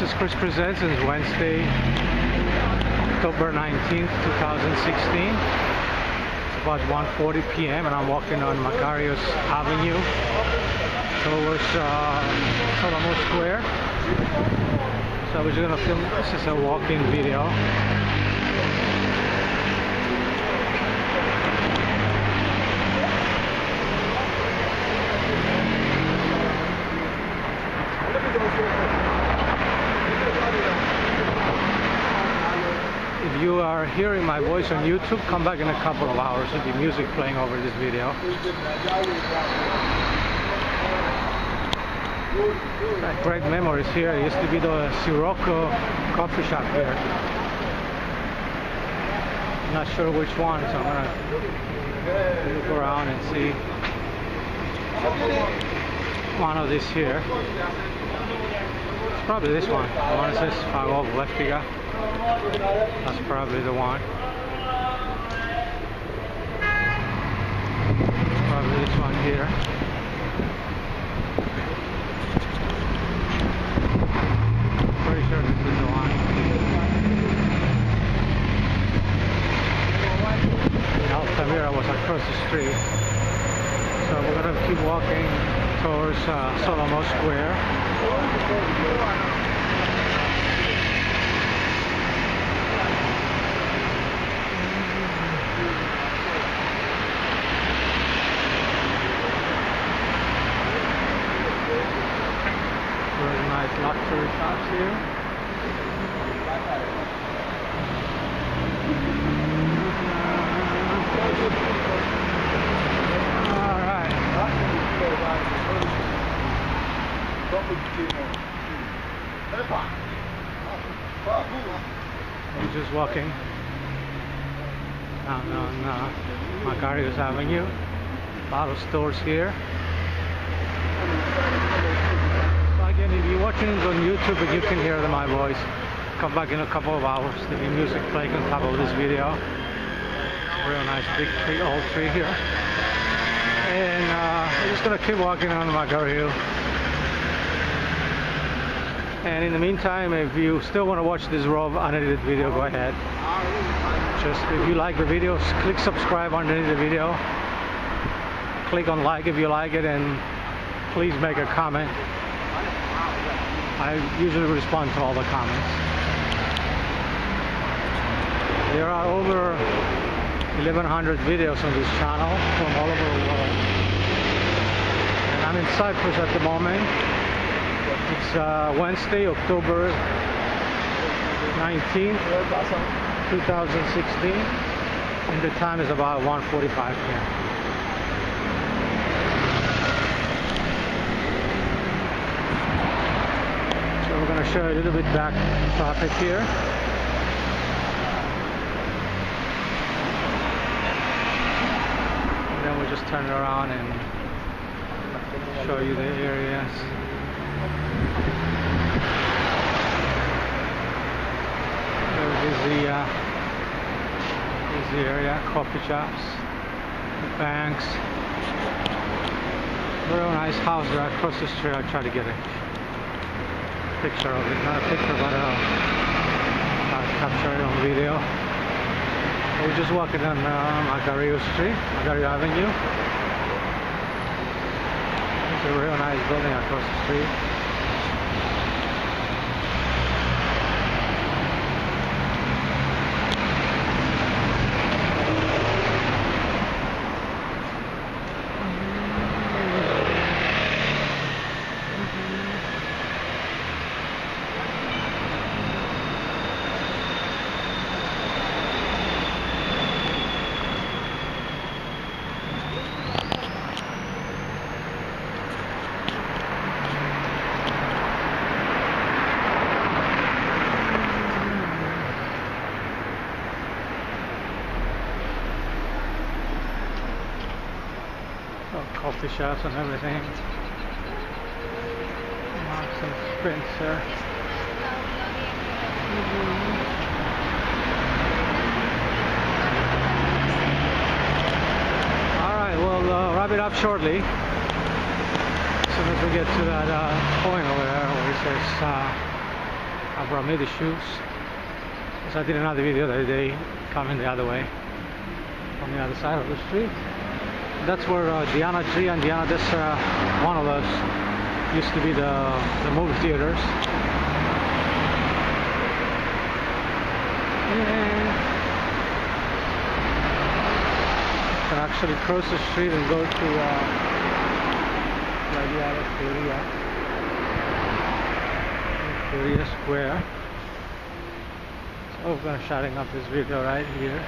This is Chris Presents. It's Wednesday, October 19th, 2016. It's about 1.40 p.m. and I'm walking on Makarios Avenue towards uh, Solomon Square. So we're just gonna film, this is a walking video. You are hearing my voice on YouTube, come back in a couple of hours. There'll be music playing over this video. Great memories here. It used to be the Sirocco coffee shop here. I'm not sure which one, so I'm gonna look around and see one of these here. It's probably this one. The one that says Fagov Leftiga. That's probably the one. Probably this one here. Pretty sure this is the one. Altamira was across the street. So we're gonna keep walking towards uh, Solomon Square. Very nice luxury shops here. All right. I'm just walking down on uh, Makarios Avenue. A lot of stores here. So again, if you're watching this on YouTube and you can hear my voice, come back in a couple of hours. Be music playing on top of this video. Real nice big tree, old tree here. And uh, we're just gonna keep walking on Makarios. And in the meantime, if you still want to watch this raw unedited video, go ahead. Just if you like the video, click subscribe underneath the video. Click on like if you like it, and please make a comment. I usually respond to all the comments. There are over 1100 videos on this channel from all over the world. And I'm in Cyprus at the moment. It's uh, Wednesday, October 19th, 2016, and the time is about 1:45 p.m. So we're going to show a little bit back traffic here. And then we'll just turn around and show you the areas. There is the uh, is the area, coffee shops, the banks. Very nice house right across the street. I'll try to get a picture of it, not a picture, but uh, I'll capture on video. We're just walking on Magario Street, Magario Avenue. It's a real nice building across the street. Coffee shops and everything. Marks and Spencer. All right, we'll uh, wrap it up shortly. As soon as we get to that uh, point over there where it says uh, after I the shoes. Because I did another video the other day coming the other way on the other side of the street. That's where uh, Diana G and Diana, uh, one of those used to be the, the movie theaters. And you can actually cross the street and go to uh, La Diana Square. So we're gonna shutting up this video right here.